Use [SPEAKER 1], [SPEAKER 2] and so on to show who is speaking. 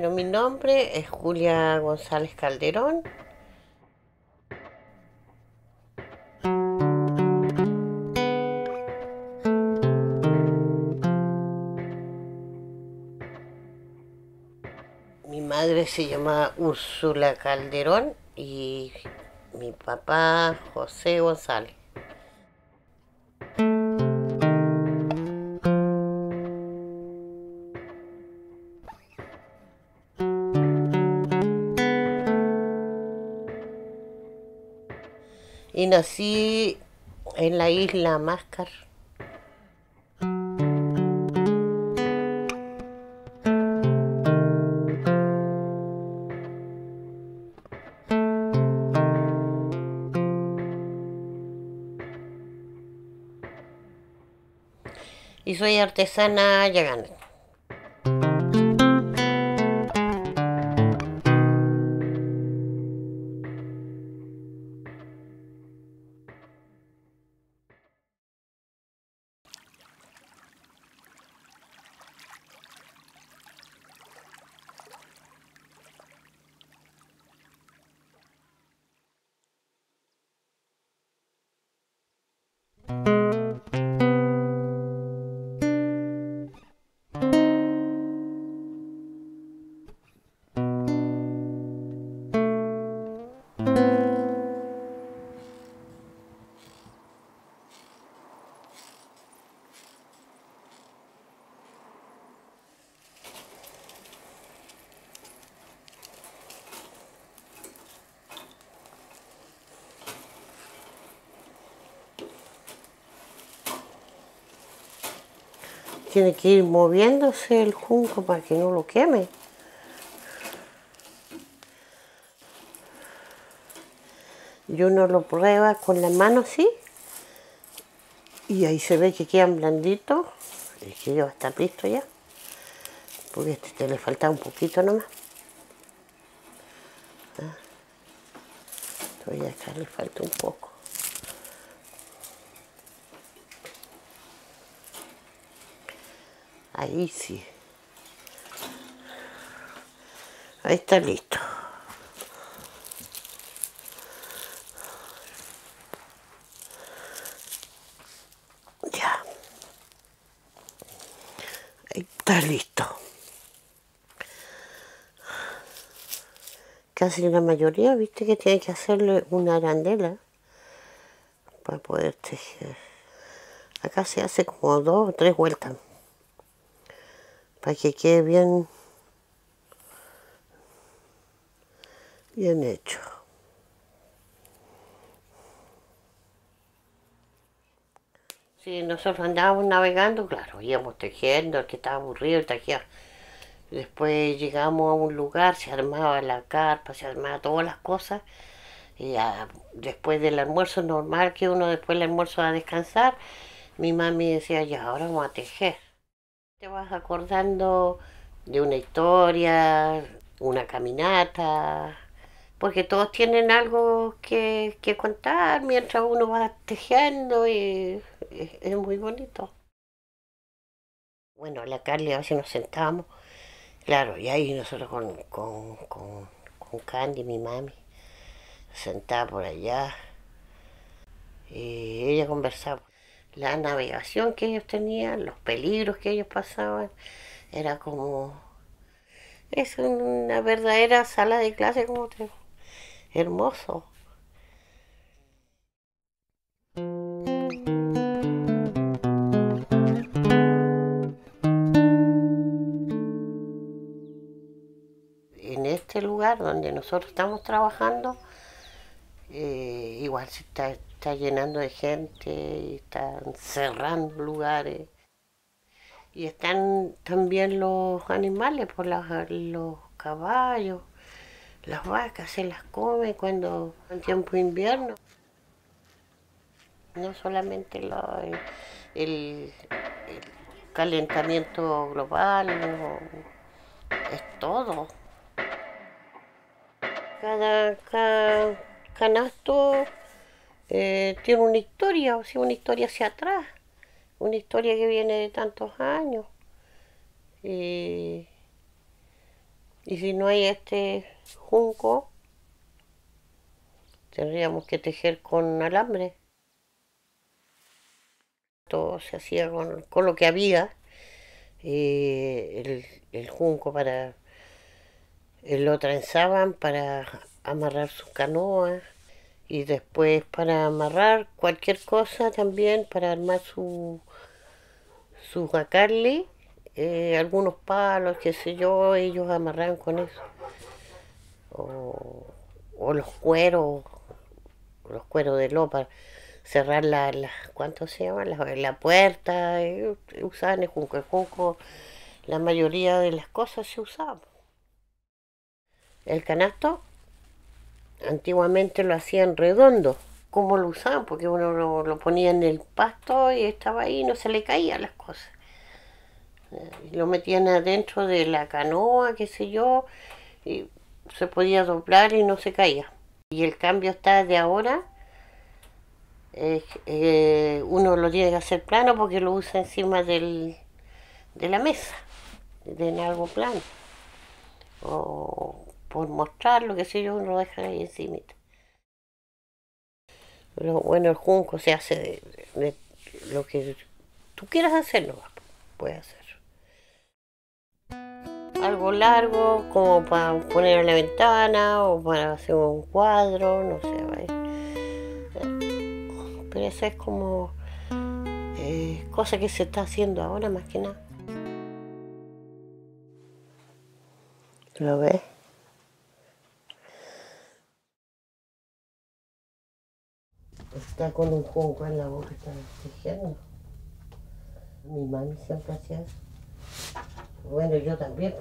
[SPEAKER 1] Bueno, mi nombre es Julia González Calderón. Mi madre se llama Úrsula Calderón y mi papá José González. Y nací en la isla Máscar. Y soy artesana yagana. Tiene que ir moviéndose el junco para que no lo queme. Y uno lo prueba con la mano así. Y ahí se ve que quedan blanditos. Y que ya está listo ya. Porque este te le falta un poquito nomás. Ah. Todavía acá le falta un poco. Ahí sí. Ahí está listo. Ya. Ahí está listo. Casi la mayoría, viste que tiene que hacerle una arandela para poder tejer. Acá se hace como dos o tres vueltas para que quede bien bien hecho. Si nosotros andábamos navegando claro íbamos tejiendo el que estaba aburrido tejía. Después llegamos a un lugar se armaba la carpa se armaba todas las cosas y después del almuerzo normal que uno después del almuerzo va a descansar mi mami decía ya ahora vamos a tejer te vas acordando de una historia, una caminata, porque todos tienen algo que, contar mientras uno va tejiendo y es, muy bonito. Bueno, la Carly a veces nos sentamos, claro, y ahí nosotros con, con, con, con Candy, mi mami, sentada por allá, y ella conversaba la navegación que ellos tenían, los peligros que ellos pasaban, era como es una verdadera sala de clase como te hermoso. En este lugar donde nosotros estamos trabajando, eh, igual se está está llenando de gente y están cerrando lugares. Y están también los animales, por los caballos, las vacas se las come cuando en tiempo de invierno. No solamente el, calentamiento global, es todo. Cada, cada canasto eh, tiene una historia, o sea, una historia hacia atrás, una historia que viene de tantos años. Y, Y si no hay este junco, tendríamos que tejer con alambre. Todo se hacía con, con lo que había. El, el, junco para lo trenzaban para amarrar sus canoas y después para amarrar cualquier cosa también para armar su su jacarle eh, algunos palos qué sé yo ellos amarraban con eso o, o los cueros los cueros de lopa cerrar la, la ¿cuánto se llama? La, la puerta, eh, usaban el junco, el junco, la mayoría de las cosas se usaban. El canasto antiguamente lo hacían redondo. ¿Cómo lo usaban? Porque uno lo, ponía en el pasto y estaba ahí y no se le caían las cosas. Y lo metían adentro de la canoa, qué sé yo, y se podía doblar y no se caía. Y el cambio está de ahora eh, eh, uno lo tiene que hacer plano porque lo usa encima del, de la mesa, de algo plano. O por mostrarlo, que sé yo, uno lo deja ahí encima. Pero bueno, el junco se hace de, de lo que tú quieras hacer, no puedes hacer. Algo largo, como para poner en la ventana o para hacer un cuadro, no sé, ¿vale? pero eso es como eh, cosa que se está haciendo ahora más que nada. ¿Lo ves? Está con un junco en la boca, está tejiendo. Mi mami siempre hacía eso. Bueno, yo también.